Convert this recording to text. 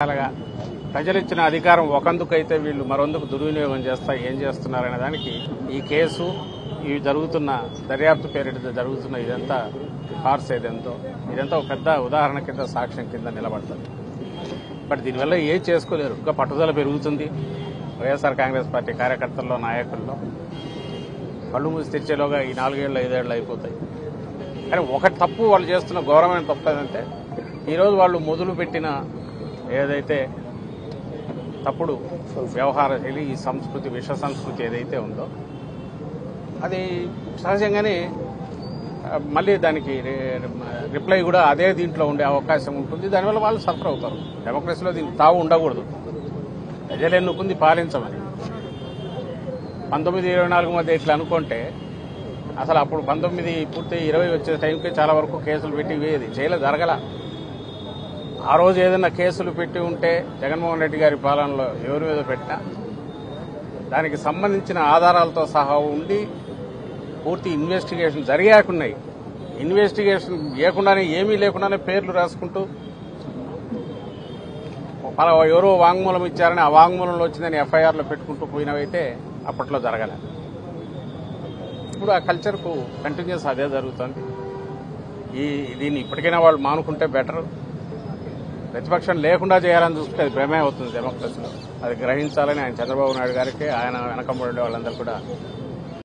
రకాలుగా ప్రజలు ఇచ్చిన అధికారం ఒకందుకైతే వీళ్ళు మరొందుకు దుర్వినియోగం చేస్తా ఏం చేస్తున్నారనే దానికి ఈ కేసు ఇవి జరుగుతున్న దర్యాప్తు పేరిట జరుగుతున్న ఇదంతా ఫార్స్ ఏదెంతో. ఇదంతా ఒక పెద్ద ఉదాహరణ కింద సాక్ష్యం కింద నిలబడుతుంది. బట్ దీనివల్ల ఏం చేసుకోలేరు. ఇంకా పట్టుదల పెరుగుతుంది. వైఎస్ఆర్ కాంగ్రెస్ పార్టీ కార్యకర్తల్లో నాయకుల్లో. కళ్ళు మూసి తెచ్చేలోగా ఈ నాలుగేళ్ళు ఐదేళ్ళు అయిపోతాయి. కానీ ఒక తప్పు వాళ్ళు చేస్తున్న ఘోరమైన తప్పు ఏంటంటే ఈరోజు వాళ్ళు మొదలు పెట్టిన ఏదైతే తప్పుడు వ్యవహార శైలి ఈ సంస్కృతి విష సంస్కృతి ఏదైతే ఉందో అది సహజంగానే మళ్ళీ దానికి రి- రిప్లై కూడా అదే దీంట్లో ఉండే అవకాశం ఉంటుంది. దానివల్ల వాళ్ళు సఫర్ అవుతారు. డెమోక్రసీలో దీనికి తావు ఉండకూడదు. ప్రజలు ఎన్నుకుంది పాలించమని. పంతొమ్మిది ఇరవై నాలుగు మధ్య ఇట్లా అనుకుంటే అసలు అప్పుడు పంతొమ్మిది పూర్తి ఇరవై వచ్చే టైంకి చాలా వరకు కేసులు పెట్టి వేయది. జైలు జరగల. ఆ రోజు ఏదైనా కేసులు పెట్టి ఉంటే జగన్మోహన్ రెడ్డి గారి పాలనలో ఎవరి మీద పెట్టినా దానికి సంబంధించిన ఆధారాలతో సహా ఉండి పూర్తి ఇన్వెస్టిగేషన్ జరిగాకున్నాయి. ఇన్వెస్టిగేషన్ లేకుండానే ఏమీ లేకుండానే పేర్లు రాసుకుంటూ పలా ఎవరో వాంగ్మూలం ఇచ్చారని ఆ వాంగ్మూలంలో వచ్చిందని ఎఫ్ఐఆర్లో పెట్టుకుంటూ పోయినవైతే అప్పట్లో జరగలేదు ఇప్పుడు ఆ కల్చర్కు కంటిన్యూస్ అదే జరుగుతుంది. ఈ దీన్ని ఇప్పటికైనా వాళ్ళు మానుకుంటే బెటర్ ప్రతిపక్షం లేకుండా చేయాలని చూస్తే అది ప్రమేయం అవుతుంది డెమోక్రసీలో అది గ్రహించాలని ఆయన చంద్రబాబు నాయుడు గారికి ఆయన వెనకంబడి వాళ్ళందరూ కూడా